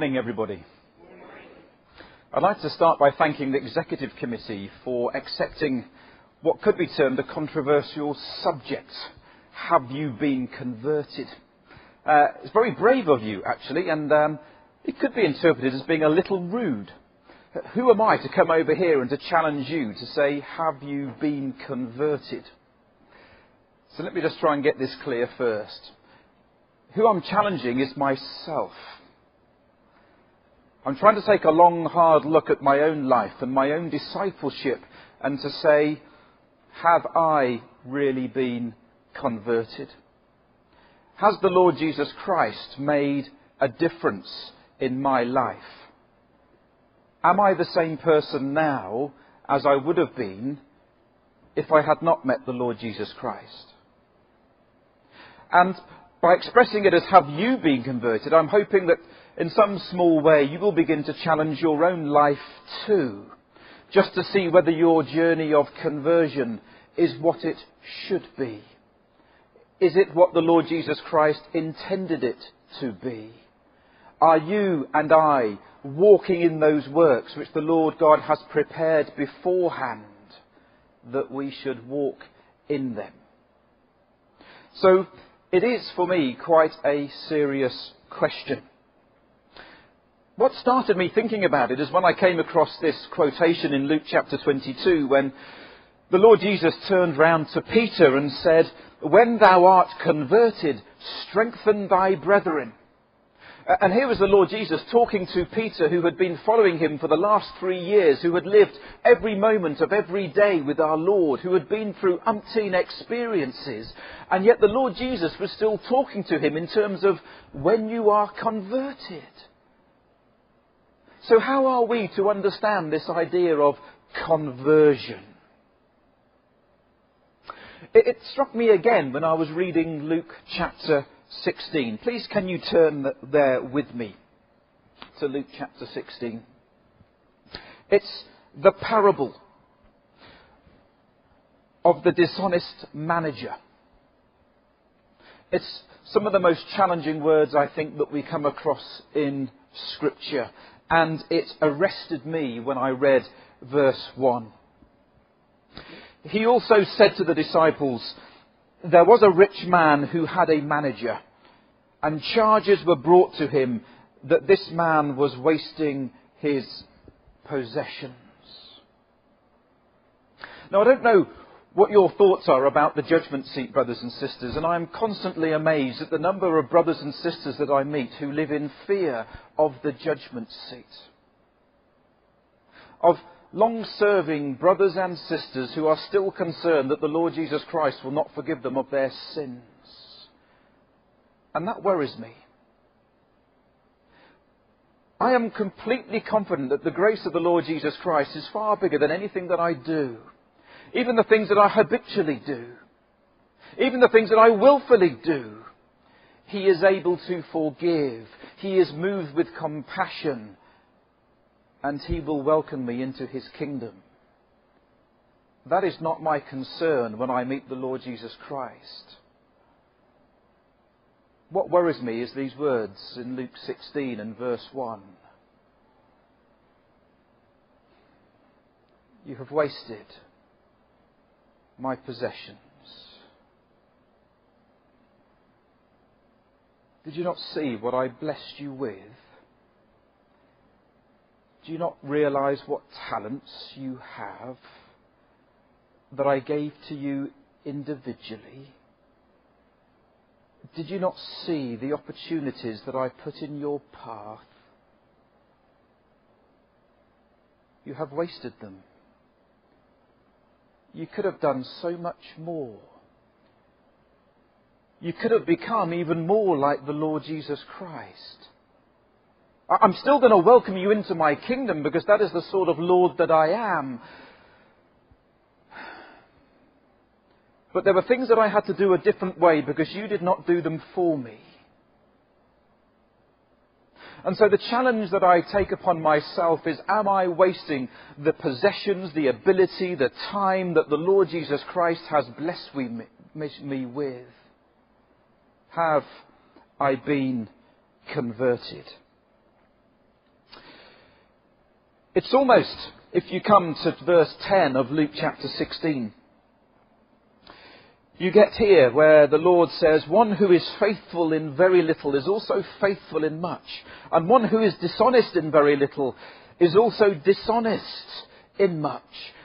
morning, everybody. I'd like to start by thanking the Executive Committee for accepting what could be termed a controversial subject. Have you been converted? Uh, it's very brave of you, actually, and um, it could be interpreted as being a little rude. Who am I to come over here and to challenge you to say, Have you been converted? So let me just try and get this clear first. Who I'm challenging is myself. I'm trying to take a long, hard look at my own life and my own discipleship and to say, have I really been converted? Has the Lord Jesus Christ made a difference in my life? Am I the same person now as I would have been if I had not met the Lord Jesus Christ? And by expressing it as have you been converted, I'm hoping that in some small way you will begin to challenge your own life too, just to see whether your journey of conversion is what it should be. Is it what the Lord Jesus Christ intended it to be? Are you and I walking in those works which the Lord God has prepared beforehand that we should walk in them? So it is for me quite a serious question. What started me thinking about it is when I came across this quotation in Luke chapter 22 when the Lord Jesus turned round to Peter and said, When thou art converted, strengthen thy brethren. And here was the Lord Jesus talking to Peter, who had been following him for the last three years, who had lived every moment of every day with our Lord, who had been through umpteen experiences. And yet the Lord Jesus was still talking to him in terms of when you are converted. So, how are we to understand this idea of conversion? It, it struck me again when I was reading Luke chapter 16. Please, can you turn there with me to Luke chapter 16? It's the parable of the dishonest manager. It's some of the most challenging words I think that we come across in Scripture. And it arrested me when I read verse 1. He also said to the disciples, there was a rich man who had a manager, and charges were brought to him that this man was wasting his possessions. Now, I don't know what your thoughts are about the judgment seat, brothers and sisters, and I'm constantly amazed at the number of brothers and sisters that I meet who live in fear of the judgment seat. Of long serving brothers and sisters who are still concerned that the Lord Jesus Christ will not forgive them of their sins. And that worries me. I am completely confident that the grace of the Lord Jesus Christ is far bigger than anything that I do. Even the things that I habitually do. Even the things that I willfully do. He is able to forgive. He is moved with compassion and he will welcome me into his kingdom. That is not my concern when I meet the Lord Jesus Christ. What worries me is these words in Luke 16 and verse 1. You have wasted my possessions. Did you not see what I blessed you with? Do you not realize what talents you have that I gave to you individually? Did you not see the opportunities that I put in your path? You have wasted them. You could have done so much more. You could have become even more like the Lord Jesus Christ. I'm still going to welcome you into my kingdom because that is the sort of Lord that I am. But there were things that I had to do a different way because you did not do them for me. And so the challenge that I take upon myself is am I wasting the possessions, the ability, the time that the Lord Jesus Christ has blessed me with? Have I been converted? It's almost, if you come to verse 10 of Luke chapter 16, you get here where the Lord says, One who is faithful in very little is also faithful in much. And one who is dishonest in very little is also dishonest in much.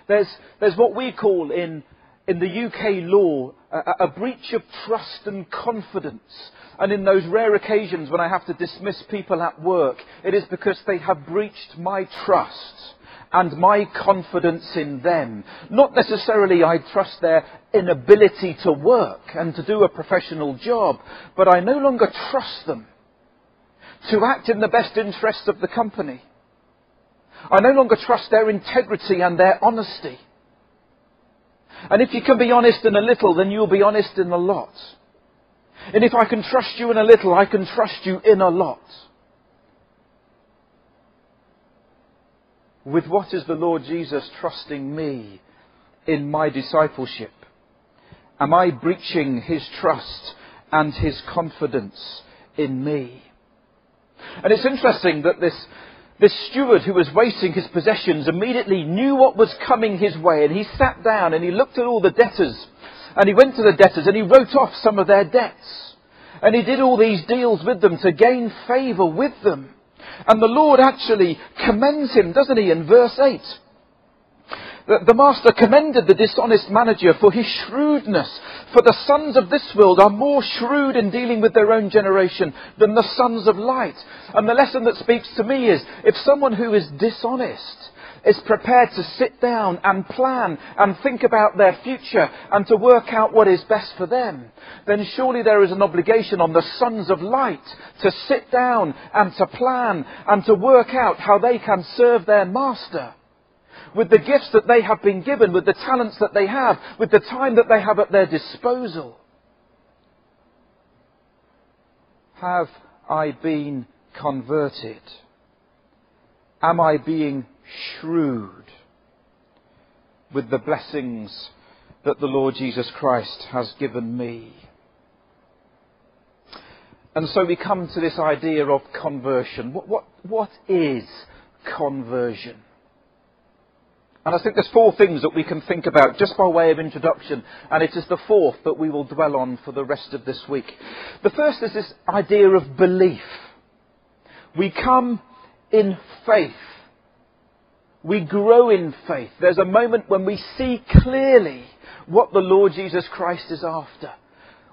There's, there's what we call in, in the UK law a, a breach of trust and confidence. And in those rare occasions when I have to dismiss people at work, it is because they have breached my trust and my confidence in them. Not necessarily I trust their inability to work and to do a professional job, but I no longer trust them to act in the best interests of the company. I no longer trust their integrity and their honesty. And if you can be honest in a little, then you'll be honest in a lot. And if I can trust you in a little, I can trust you in a lot. With what is the Lord Jesus trusting me in my discipleship? Am I breaching his trust and his confidence in me? And it's interesting that this, this steward who was wasting his possessions immediately knew what was coming his way and he sat down and he looked at all the debtors and he went to the debtors and he wrote off some of their debts. And he did all these deals with them to gain favour with them. And the Lord actually commends him, doesn't he, in verse 8? The master commended the dishonest manager for his shrewdness. For the sons of this world are more shrewd in dealing with their own generation than the sons of light. And the lesson that speaks to me is if someone who is dishonest is prepared to sit down and plan and think about their future and to work out what is best for them, then surely there is an obligation on the sons of light to sit down and to plan and to work out how they can serve their master with the gifts that they have been given, with the talents that they have, with the time that they have at their disposal. Have I been converted? Am I being shrewd with the blessings that the Lord Jesus Christ has given me. And so we come to this idea of conversion. What, what, what is conversion? And I think there's four things that we can think about just by way of introduction, and it is the fourth that we will dwell on for the rest of this week. The first is this idea of belief. We come in faith we grow in faith. There's a moment when we see clearly what the Lord Jesus Christ is after.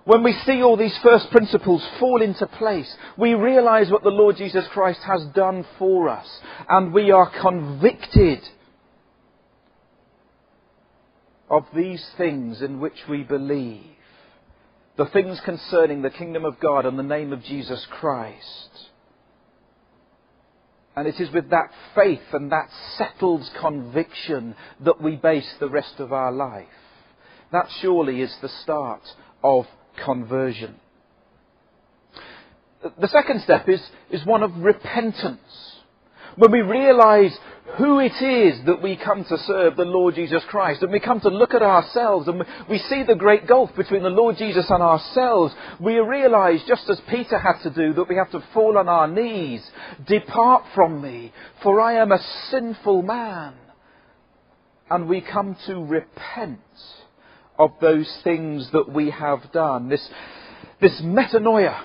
When we see all these first principles fall into place, we realize what the Lord Jesus Christ has done for us, and we are convicted of these things in which we believe. The things concerning the kingdom of God and the name of Jesus Christ. And it is with that faith and that settled conviction that we base the rest of our life. That surely is the start of conversion. The second step is, is one of repentance. When we realize who it is that we come to serve the Lord Jesus Christ. And we come to look at ourselves and we see the great gulf between the Lord Jesus and ourselves. We realize, just as Peter had to do, that we have to fall on our knees. Depart from me, for I am a sinful man. And we come to repent of those things that we have done. This, this metanoia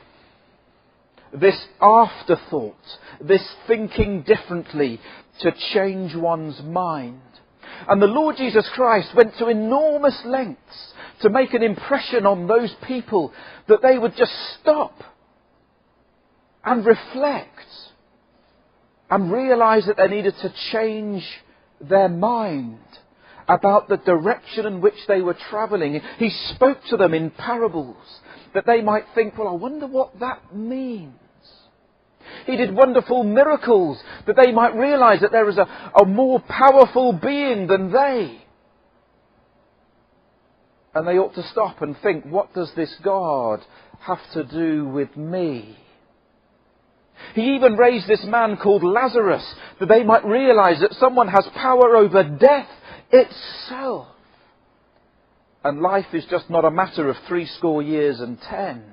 this afterthought, this thinking differently to change one's mind. And the Lord Jesus Christ went to enormous lengths to make an impression on those people that they would just stop and reflect and realize that they needed to change their mind about the direction in which they were traveling. He spoke to them in parables that they might think, well, I wonder what that means. He did wonderful miracles that they might realize that there is a, a more powerful being than they. And they ought to stop and think, what does this God have to do with me? He even raised this man called Lazarus that they might realize that someone has power over death itself. And life is just not a matter of three score years and ten.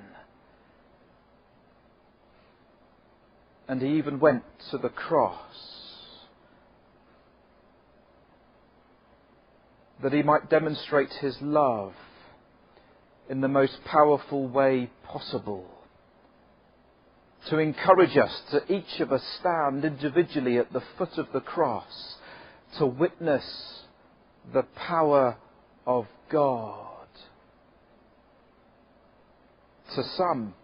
And he even went to the cross that he might demonstrate his love in the most powerful way possible. To encourage us to each of us stand individually at the foot of the cross to witness the power of God. To some,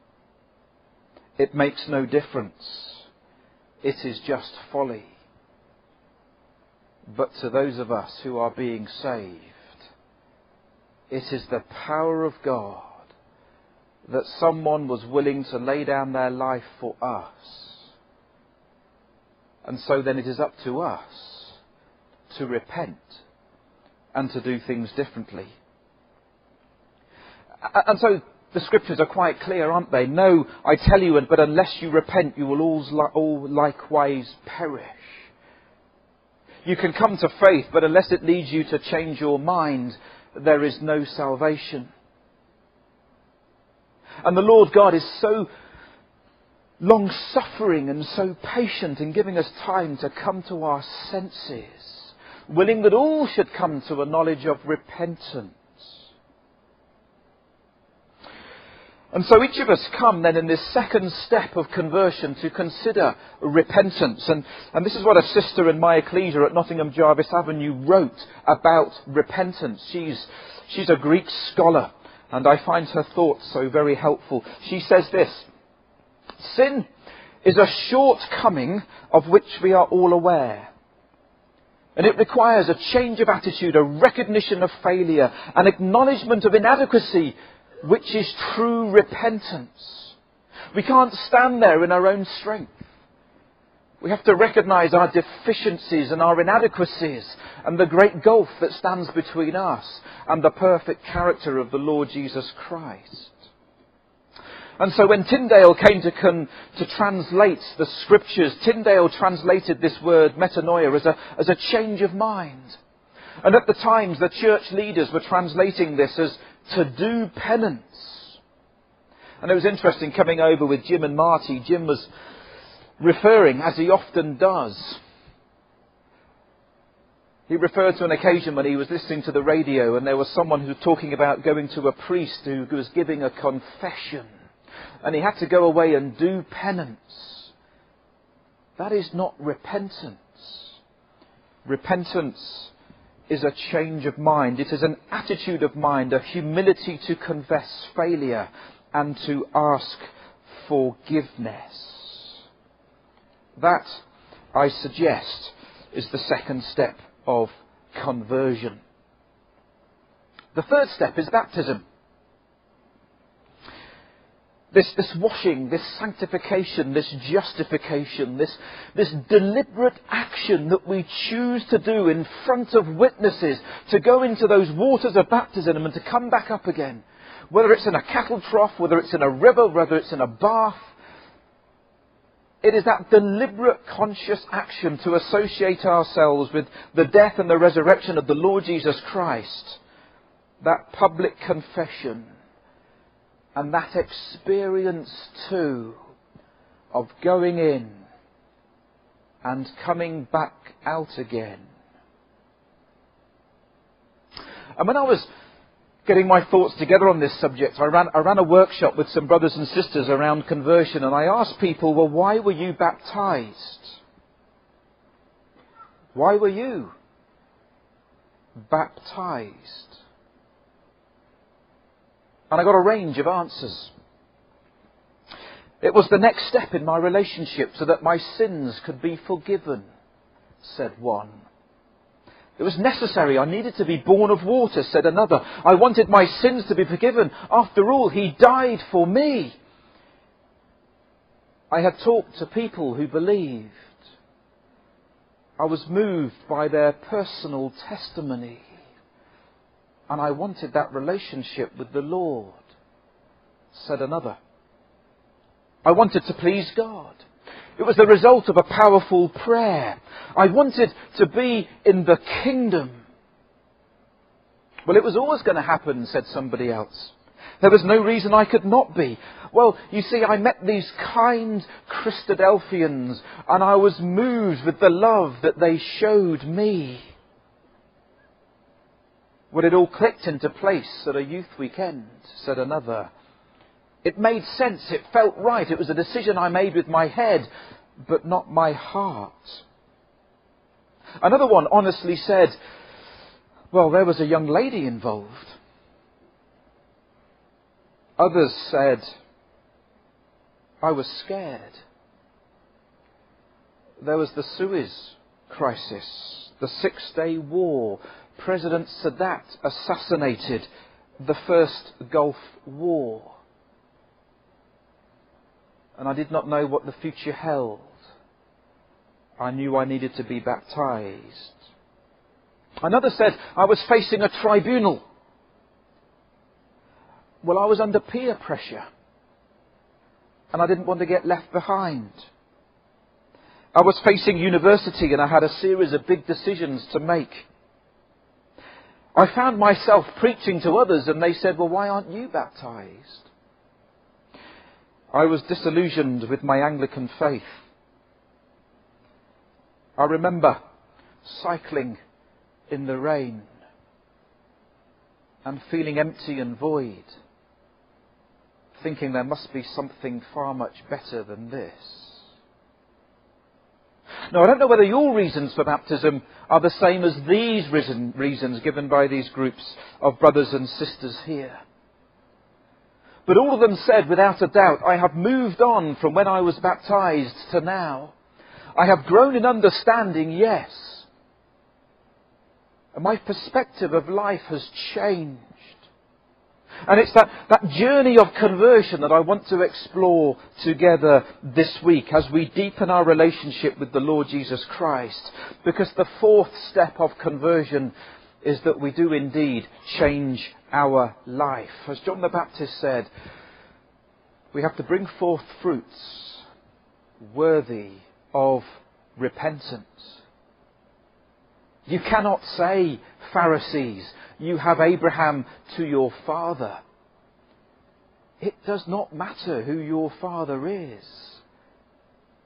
it makes no difference. It is just folly. But to those of us who are being saved, it is the power of God that someone was willing to lay down their life for us. And so then it is up to us to repent and to do things differently. And so the scriptures are quite clear, aren't they? No, I tell you, but unless you repent, you will all likewise perish. You can come to faith, but unless it leads you to change your mind, there is no salvation. And the Lord God is so long suffering and so patient in giving us time to come to our senses, willing that all should come to a knowledge of repentance. And so each of us come then in this second step of conversion to consider repentance. And, and this is what a sister in my ecclesia at Nottingham Jarvis Avenue wrote about repentance. She's, she's a Greek scholar, and I find her thoughts so very helpful. She says this Sin is a shortcoming of which we are all aware. And it requires a change of attitude, a recognition of failure, an acknowledgement of inadequacy which is true repentance. We can't stand there in our own strength. We have to recognize our deficiencies and our inadequacies and the great gulf that stands between us and the perfect character of the Lord Jesus Christ. And so when Tyndale came to, con, to translate the scriptures, Tyndale translated this word metanoia as a, as a change of mind. And at the times, the church leaders were translating this as to do penance. And it was interesting coming over with Jim and Marty. Jim was referring, as he often does, he referred to an occasion when he was listening to the radio and there was someone who was talking about going to a priest who was giving a confession. And he had to go away and do penance. That is not repentance. Repentance is a change of mind. It is an attitude of mind, a humility to confess failure and to ask forgiveness. That, I suggest, is the second step of conversion. The third step is baptism this, this washing, this sanctification, this justification, this, this deliberate action that we choose to do in front of witnesses, to go into those waters of baptism and to come back up again. Whether it's in a cattle trough, whether it's in a river, whether it's in a bath, it is that deliberate conscious action to associate ourselves with the death and the resurrection of the Lord Jesus Christ. That public confession and that experience too of going in and coming back out again. And when I was getting my thoughts together on this subject, I ran, I ran a workshop with some brothers and sisters around conversion, and I asked people, well, why were you baptized? Why were you baptized? And I got a range of answers. It was the next step in my relationship so that my sins could be forgiven, said one. It was necessary. I needed to be born of water, said another. I wanted my sins to be forgiven. After all, He died for me. I had talked to people who believed. I was moved by their personal testimony. And I wanted that relationship with the Lord, said another. I wanted to please God. It was the result of a powerful prayer. I wanted to be in the kingdom. Well, it was always going to happen, said somebody else. There was no reason I could not be. Well, you see, I met these kind Christadelphians and I was moved with the love that they showed me. Well, it all clicked into place at a youth weekend, said another. It made sense. It felt right. It was a decision I made with my head, but not my heart. Another one honestly said, well, there was a young lady involved. Others said, I was scared. There was the Suez crisis, the Six Day War, President Sadat assassinated, the first Gulf War. And I did not know what the future held. I knew I needed to be baptized. Another said I was facing a tribunal. Well, I was under peer pressure. And I didn't want to get left behind. I was facing university and I had a series of big decisions to make. I found myself preaching to others and they said, well, why aren't you baptized? I was disillusioned with my Anglican faith. I remember cycling in the rain and feeling empty and void, thinking there must be something far much better than this. Now, I don't know whether your reasons for baptism are the same as these reasons given by these groups of brothers and sisters here. But all of them said, without a doubt, I have moved on from when I was baptized to now. I have grown in understanding, yes. And my perspective of life has changed. And it's that, that journey of conversion that I want to explore together this week as we deepen our relationship with the Lord Jesus Christ. Because the fourth step of conversion is that we do indeed change our life. As John the Baptist said, we have to bring forth fruits worthy of repentance. You cannot say, Pharisees, you have Abraham to your father. It does not matter who your father is,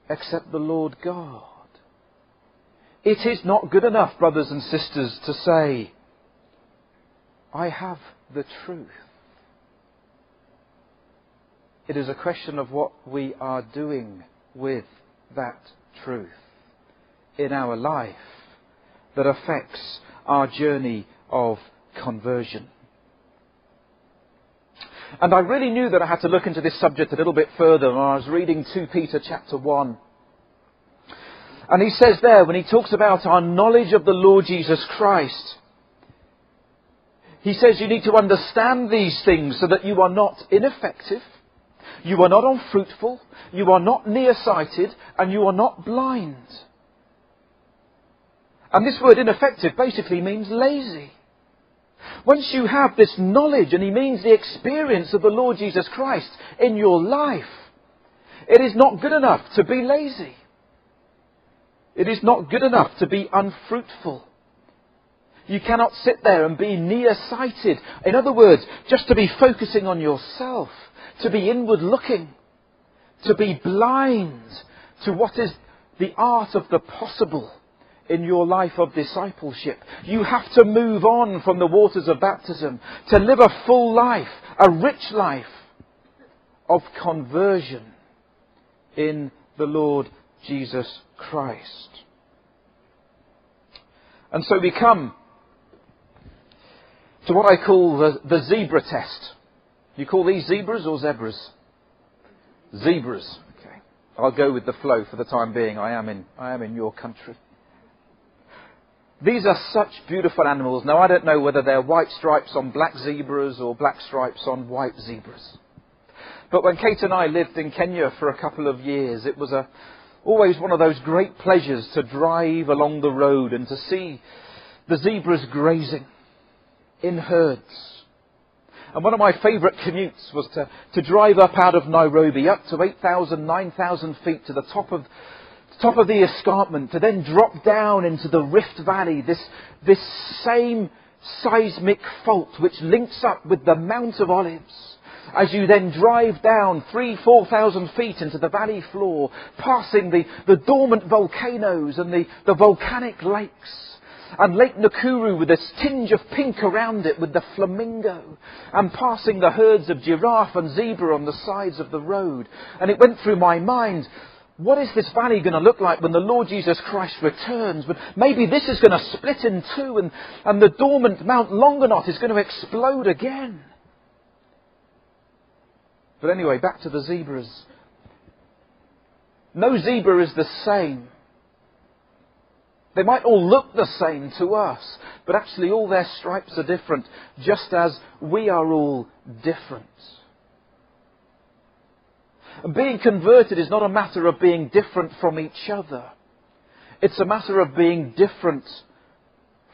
except the Lord God. It is not good enough, brothers and sisters, to say, I have the truth. It is a question of what we are doing with that truth in our life that affects our journey of conversion. And I really knew that I had to look into this subject a little bit further when I was reading 2 Peter chapter 1. And he says there, when he talks about our knowledge of the Lord Jesus Christ, he says you need to understand these things so that you are not ineffective, you are not unfruitful, you are not nearsighted, and you are not blind. And this word ineffective basically means lazy. Once you have this knowledge, and he means the experience of the Lord Jesus Christ in your life, it is not good enough to be lazy. It is not good enough to be unfruitful. You cannot sit there and be nearsighted. In other words, just to be focusing on yourself, to be inward looking, to be blind to what is the art of the possible in your life of discipleship. You have to move on from the waters of baptism to live a full life, a rich life of conversion in the Lord Jesus Christ. And so we come to what I call the, the zebra test. You call these zebras or zebras? Zebras. Okay. I'll go with the flow for the time being. I am in, I am in your country. These are such beautiful animals. Now, I don't know whether they're white stripes on black zebras or black stripes on white zebras. But when Kate and I lived in Kenya for a couple of years, it was a, always one of those great pleasures to drive along the road and to see the zebras grazing in herds. And one of my favourite commutes was to, to drive up out of Nairobi, up to 8,000, 9,000 feet to the top of top of the escarpment to then drop down into the Rift Valley, this, this same seismic fault which links up with the Mount of Olives. As you then drive down three, four thousand feet into the valley floor, passing the, the dormant volcanoes and the, the volcanic lakes, and Lake Nakuru with this tinge of pink around it with the flamingo, and passing the herds of giraffe and zebra on the sides of the road. And it went through my mind, what is this valley going to look like when the Lord Jesus Christ returns? But maybe this is going to split in two and, and the dormant Mount Longonot is going to explode again. But anyway, back to the zebras. No zebra is the same. They might all look the same to us, but actually all their stripes are different, just as we are all different. And being converted is not a matter of being different from each other. It's a matter of being different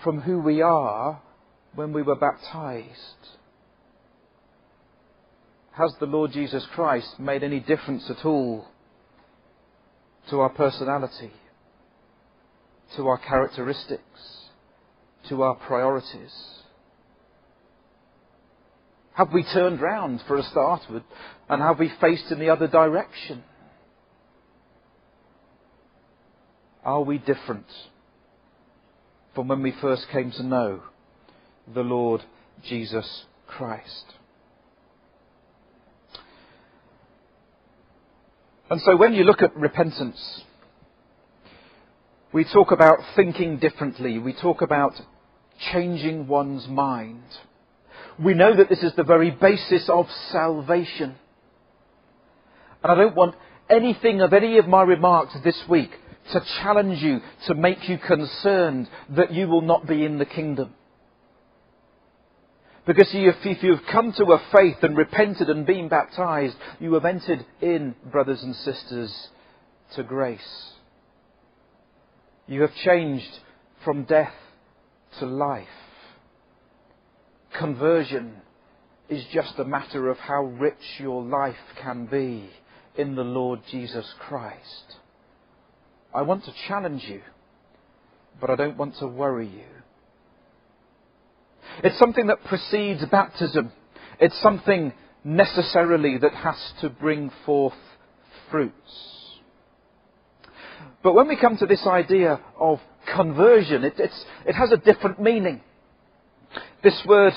from who we are when we were baptized. Has the Lord Jesus Christ made any difference at all to our personality? to our characteristics, to our priorities? Have we turned round for a start and have we faced in the other direction? Are we different from when we first came to know the Lord Jesus Christ? And so when you look at repentance, we talk about thinking differently. We talk about changing one's mind. We know that this is the very basis of salvation. And I don't want anything of any of my remarks this week to challenge you, to make you concerned that you will not be in the kingdom. Because if you've come to a faith and repented and been baptized, you have entered in, brothers and sisters, to grace. You have changed from death to life. Conversion is just a matter of how rich your life can be in the Lord Jesus Christ. I want to challenge you, but I don't want to worry you. It's something that precedes baptism. It's something necessarily that has to bring forth fruits. But when we come to this idea of conversion, it, it has a different meaning. This word,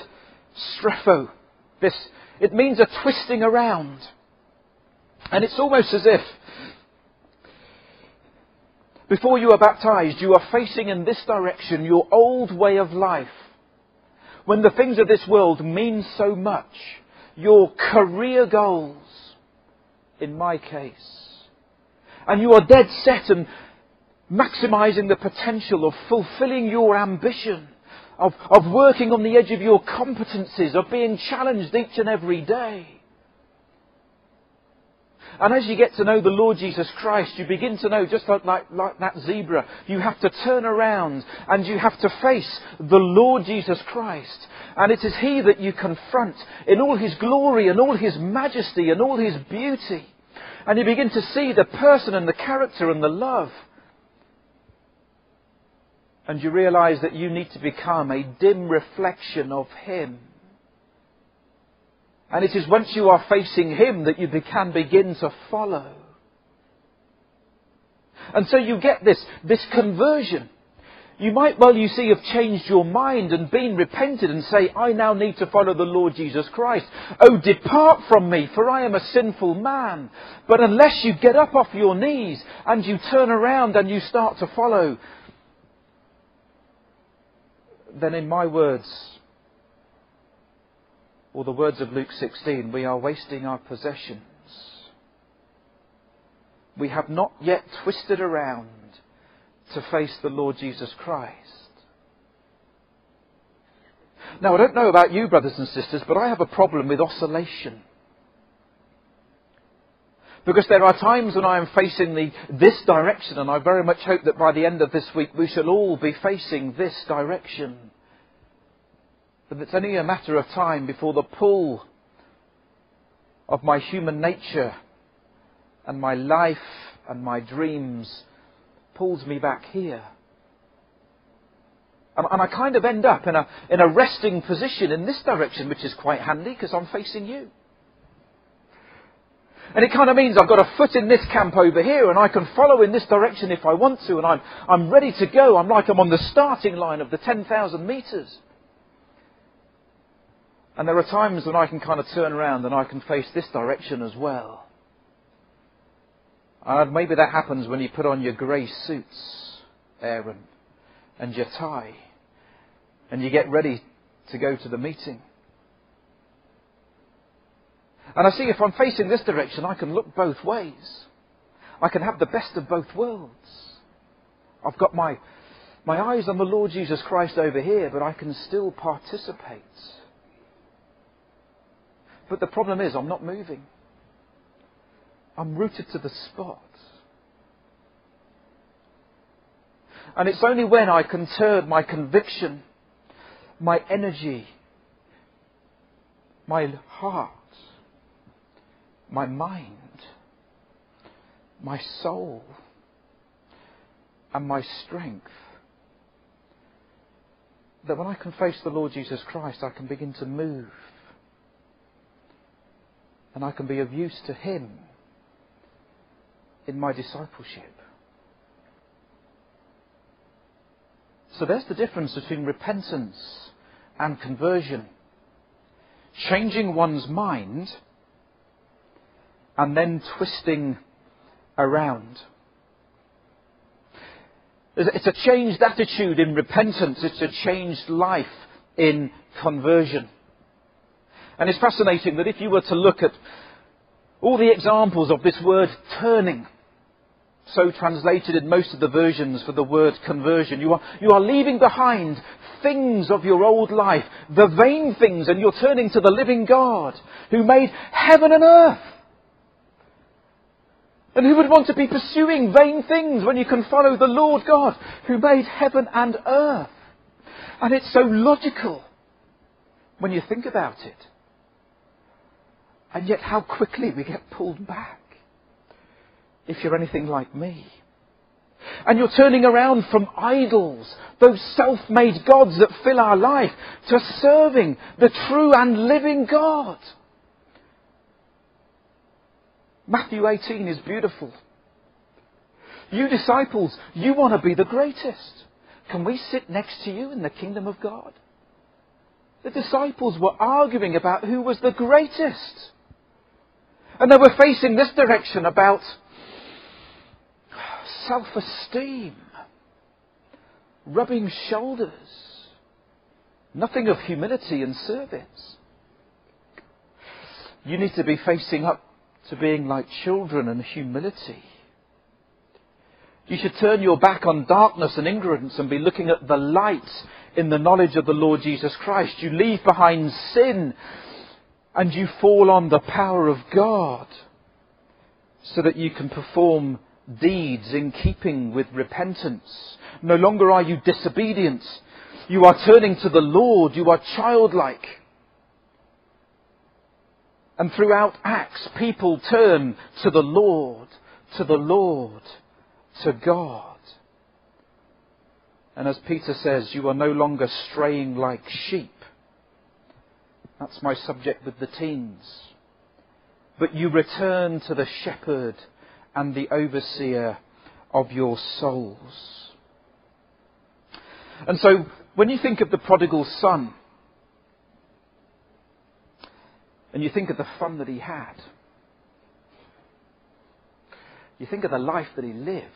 strepho, this, it means a twisting around. And it's almost as if before you are baptized, you are facing in this direction your old way of life. When the things of this world mean so much, your career goals, in my case, and you are dead set on maximizing the potential of fulfilling your ambition, of, of working on the edge of your competencies, of being challenged each and every day. And as you get to know the Lord Jesus Christ, you begin to know, just like, like, like, that zebra, you have to turn around and you have to face the Lord Jesus Christ. And it is He that you confront in all His glory and all His majesty and all His beauty. And you begin to see the person and the character and the love. And you realize that you need to become a dim reflection of Him. And it is once you are facing Him that you can begin to follow. And so you get this, this conversion. You might well, you see, have changed your mind and been repented and say, I now need to follow the Lord Jesus Christ. Oh, depart from me, for I am a sinful man. But unless you get up off your knees and you turn around and you start to follow, then in my words, or the words of Luke 16, we are wasting our possessions. We have not yet twisted around to face the Lord Jesus Christ. Now, I don't know about you, brothers and sisters, but I have a problem with oscillation. Because there are times when I am facing the, this direction, and I very much hope that by the end of this week we shall all be facing this direction. But it's only a matter of time before the pull of my human nature and my life and my dreams pulls me back here. And, and I kind of end up in a, in a resting position in this direction, which is quite handy because I'm facing you. And it kind of means I've got a foot in this camp over here and I can follow in this direction if I want to and I'm, I'm ready to go. I'm like I'm on the starting line of the 10,000 metres. And there are times when I can kind of turn around and I can face this direction as well. And maybe that happens when you put on your grey suits, Aaron, and your tie, and you get ready to go to the meeting. And I see if I'm facing this direction, I can look both ways. I can have the best of both worlds. I've got my, my eyes on the Lord Jesus Christ over here, but I can still participate. But the problem is, I'm not moving. I'm rooted to the spot. And it's only when I can turn my conviction, my energy, my heart, my mind, my soul, and my strength that when I can face the Lord Jesus Christ, I can begin to move. And I can be of use to Him in my discipleship. So there's the difference between repentance and conversion. Changing one's mind and then twisting around. It's a changed attitude in repentance. It's a changed life in conversion. And it's fascinating that if you were to look at all the examples of this word turning, so translated in most of the versions for the word conversion. You are, you are leaving behind things of your old life, the vain things, and you're turning to the living God who made heaven and earth. And who would want to be pursuing vain things when you can follow the Lord God who made heaven and earth? And it's so logical when you think about it. And yet how quickly we get pulled back if you're anything like me. And you're turning around from idols, those self-made gods that fill our life, to serving the true and living God. Matthew 18 is beautiful. You disciples, you want to be the greatest. Can we sit next to you in the kingdom of God? The disciples were arguing about who was the greatest. And they were facing this direction about self esteem, rubbing shoulders, nothing of humility and service. You need to be facing up to being like children and humility. You should turn your back on darkness and ignorance and be looking at the light in the knowledge of the Lord Jesus Christ. You leave behind sin and you fall on the power of God so that you can perform deeds in keeping with repentance. No longer are you disobedient. You are turning to the Lord. You are childlike. And throughout Acts, people turn to the Lord, to the Lord, to God. And as Peter says, you are no longer straying like sheep. That's my subject with the teens. But you return to the shepherd and the overseer of your souls. And so, when you think of the prodigal son, and you think of the fun that he had, you think of the life that he lived,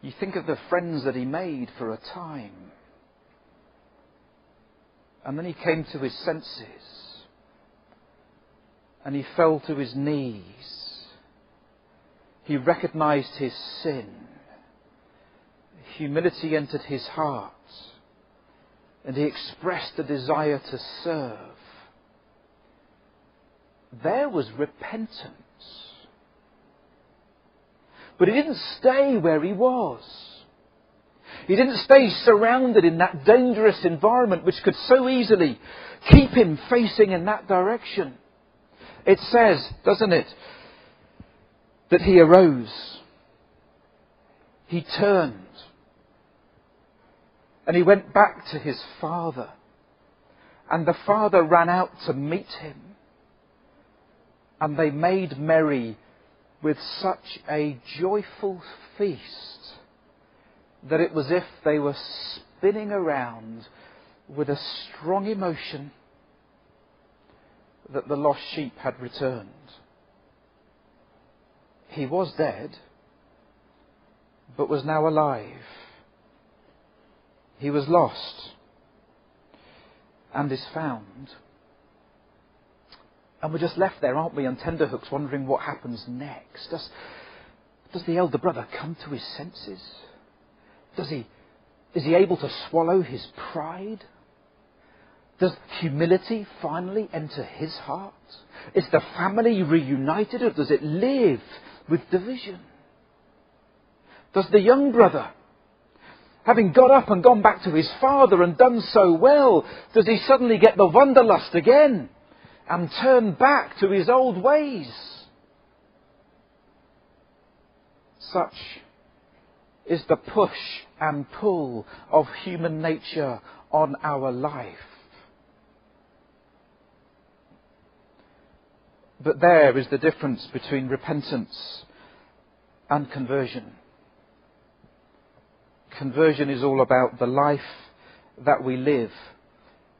you think of the friends that he made for a time, and then he came to his senses. And he fell to his knees. He recognized his sin. Humility entered his heart, and he expressed a desire to serve. There was repentance. But he didn't stay where he was. He didn't stay surrounded in that dangerous environment which could so easily keep him facing in that direction. It says, doesn't it, that he arose. He turned. And he went back to his father. And the father ran out to meet him. And they made merry with such a joyful feast that it was as if they were spinning around with a strong emotion that the lost sheep had returned. He was dead, but was now alive. He was lost and is found. And we're just left there, aren't we, on tenterhooks, wondering what happens next. Does, does the elder brother come to his senses? Does he, is he able to swallow his pride? Does humility finally enter his heart? Is the family reunited or does it live with division? Does the young brother, having got up and gone back to his father and done so well, does he suddenly get the wanderlust again and turn back to his old ways? Such is the push and pull of human nature on our life. But there is the difference between repentance and conversion. Conversion is all about the life that we live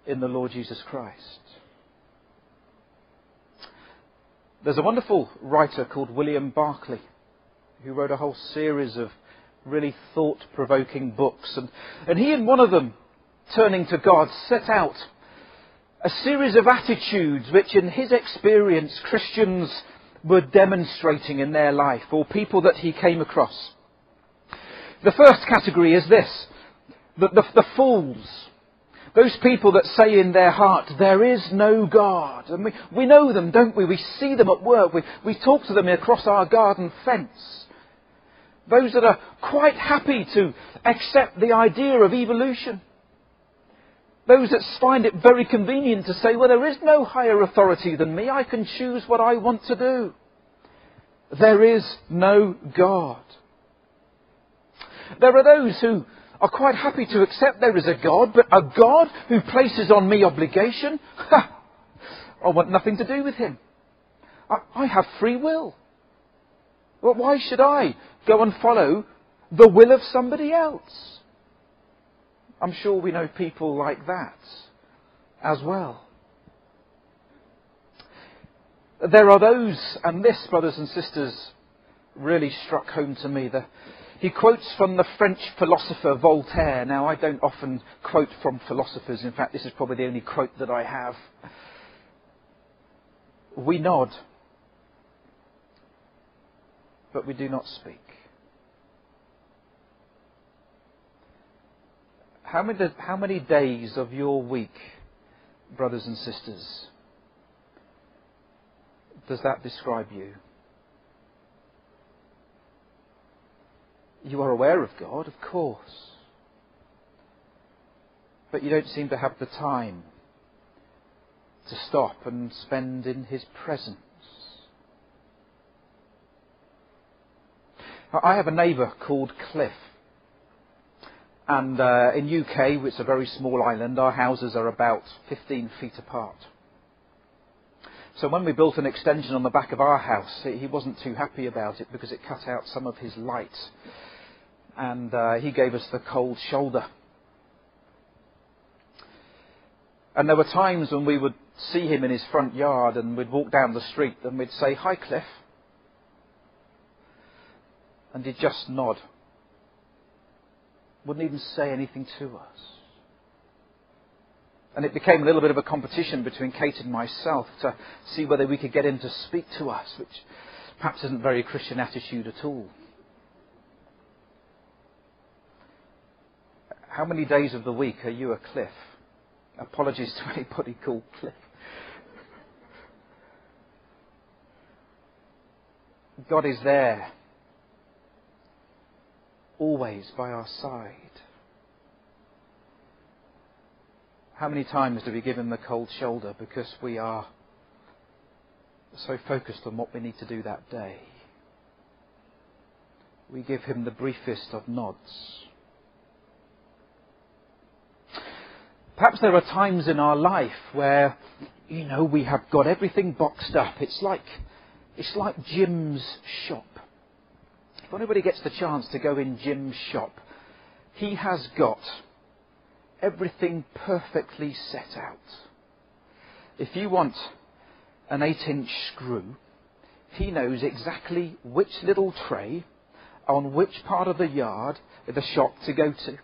in the Lord Jesus Christ. There's a wonderful writer called William Barclay who wrote a whole series of really thought provoking books. And, and he, in one of them, turning to God, set out a series of attitudes which, in his experience, Christians were demonstrating in their life, or people that he came across. The first category is this the, the, the fools. Those people that say in their heart, there is no God. And we, we know them, don't we? We see them at work. We, we talk to them across our garden fence. Those that are quite happy to accept the idea of evolution. Those that find it very convenient to say, well, there is no higher authority than me. I can choose what I want to do. There is no God. There are those who are quite happy to accept there is a God, but a God who places on me obligation? Ha! I want nothing to do with him. I, I have free will. Well, why should I go and follow the will of somebody else? I'm sure we know people like that as well. There are those, and this, brothers and sisters, really struck home to me. The, he quotes from the French philosopher Voltaire. Now, I don't often quote from philosophers. In fact, this is probably the only quote that I have. We nod, but we do not speak. How many, how many days of your week, brothers and sisters, does that describe you? You are aware of God, of course. But you don't seem to have the time to stop and spend in His presence. I have a neighbour called Cliff. And uh, in UK, it's a very small island, our houses are about 15 feet apart. So when we built an extension on the back of our house, he wasn't too happy about it because it cut out some of his light. And uh, he gave us the cold shoulder. And there were times when we would see him in his front yard and we'd walk down the street and we'd say, Hi, Cliff. And he'd just nod wouldn't even say anything to us. And it became a little bit of a competition between Kate and myself to see whether we could get him to speak to us, which perhaps isn't a very Christian attitude at all. How many days of the week are you a cliff? Apologies to anybody called Cliff. God is there always by our side. How many times do we give him the cold shoulder because we are so focused on what we need to do that day? We give him the briefest of nods. Perhaps there are times in our life where you know, we have got everything boxed up. It's like, it's like Jim's shop. If anybody gets the chance to go in Jim's shop, he has got everything perfectly set out. If you want an 8 inch screw, he knows exactly which little tray on which part of the yard, the shop to go to.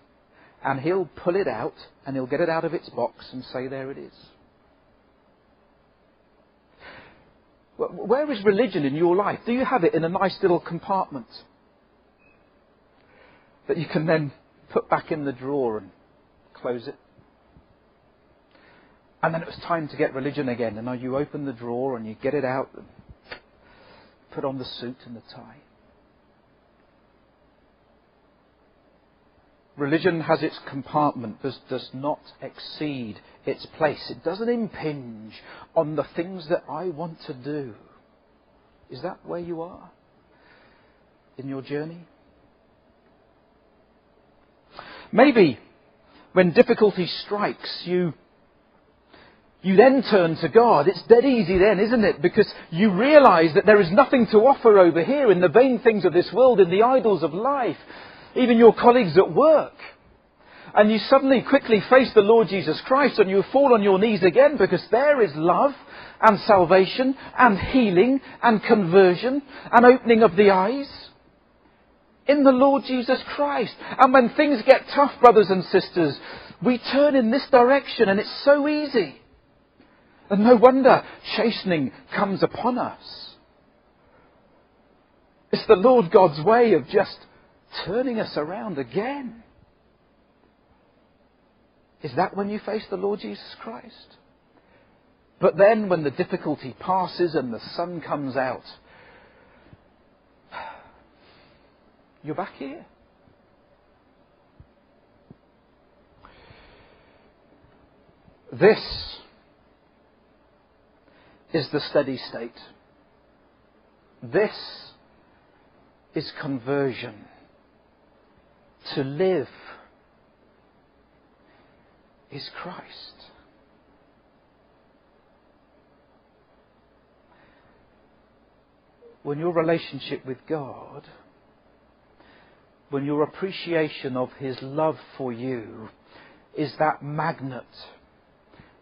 And he'll pull it out and he'll get it out of its box and say, there it is. Where is religion in your life? Do you have it in a nice little compartment that you can then put back in the drawer and close it? And then it was time to get religion again. And now you open the drawer and you get it out and put on the suit and the tie. Religion has its compartment, does, does not exceed its place. It doesn't impinge on the things that I want to do. Is that where you are in your journey? Maybe when difficulty strikes, you you then turn to God. It's dead easy then, isn't it? Because you realize that there is nothing to offer over here in the vain things of this world, in the idols of life even your colleagues at work. And you suddenly quickly face the Lord Jesus Christ and you fall on your knees again because there is love and salvation and healing and conversion and opening of the eyes in the Lord Jesus Christ. And when things get tough, brothers and sisters, we turn in this direction and it's so easy. And no wonder chastening comes upon us. It's the Lord God's way of just turning us around again. Is that when you face the Lord Jesus Christ? But then when the difficulty passes and the sun comes out, you're back here. This is the steady state. This is conversion to live is Christ. When your relationship with God, when your appreciation of His love for you is that magnet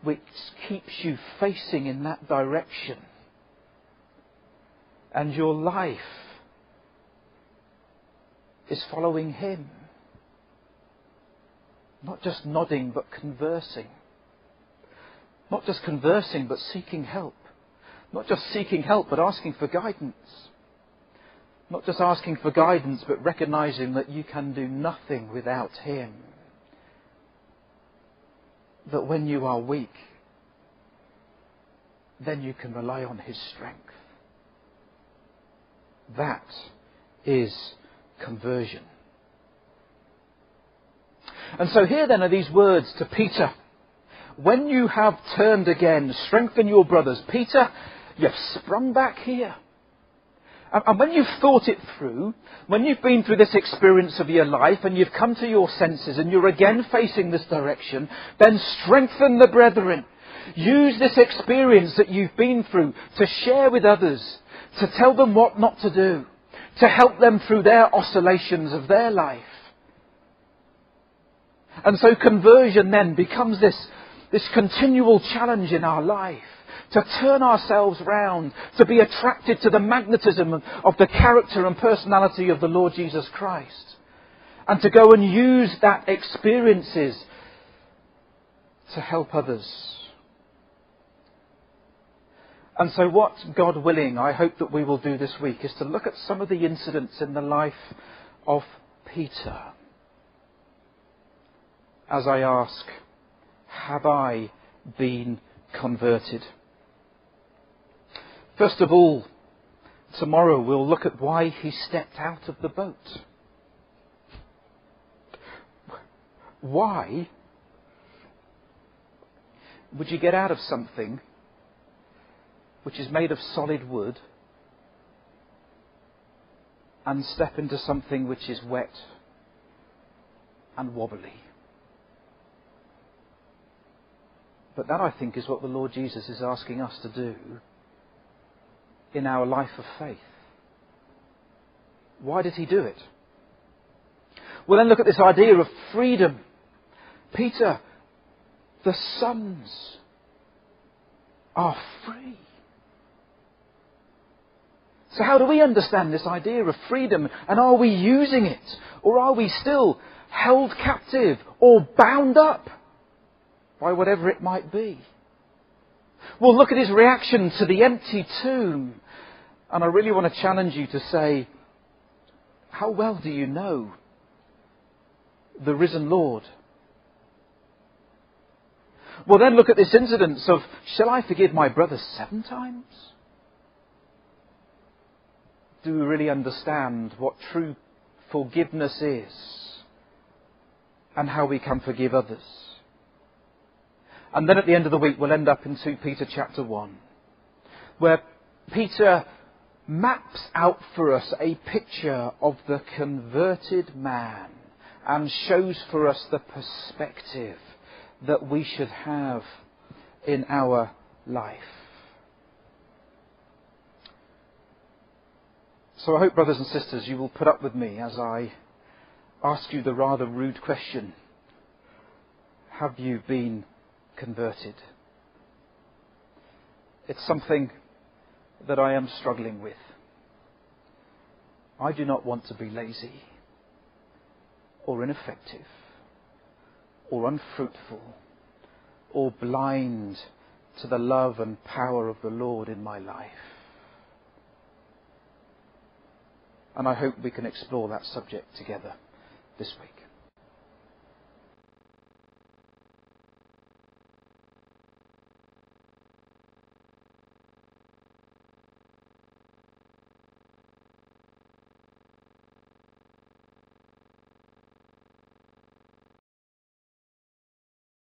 which keeps you facing in that direction, and your life is following Him. Not just nodding, but conversing. Not just conversing, but seeking help. Not just seeking help, but asking for guidance. Not just asking for guidance, but recognizing that you can do nothing without Him. That when you are weak, then you can rely on His strength. That is conversion. And so here then are these words to Peter. When you have turned again, strengthen your brothers. Peter, you've sprung back here. And when you've thought it through, when you've been through this experience of your life and you've come to your senses and you're again facing this direction, then strengthen the brethren. Use this experience that you've been through to share with others, to tell them what not to do, to help them through their oscillations of their life. And so conversion then becomes this, this continual challenge in our life to turn ourselves round, to be attracted to the magnetism of, of the character and personality of the Lord Jesus Christ. And to go and use that experiences to help others. And so what, God willing, I hope that we will do this week is to look at some of the incidents in the life of Peter as I ask, have I been converted? First of all, tomorrow we'll look at why he stepped out of the boat. Why would you get out of something which is made of solid wood and step into something which is wet and wobbly? But that, I think, is what the Lord Jesus is asking us to do in our life of faith. Why did he do it? Well, then look at this idea of freedom. Peter, the sons are free. So, how do we understand this idea of freedom? And are we using it? Or are we still held captive or bound up by whatever it might be? Well, look at his reaction to the empty tomb. And I really want to challenge you to say, how well do you know the risen Lord? Well, then look at this incident of, shall I forgive my brother seven times? Do we really understand what true forgiveness is and how we can forgive others? And then at the end of the week, we'll end up in 2 Peter chapter 1, where Peter maps out for us a picture of the converted man and shows for us the perspective that we should have in our life. So I hope, brothers and sisters, you will put up with me as I ask you the rather rude question Have you been converted? It's something that I am struggling with. I do not want to be lazy or ineffective or unfruitful or blind to the love and power of the Lord in my life. And I hope we can explore that subject together this week.